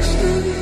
Extend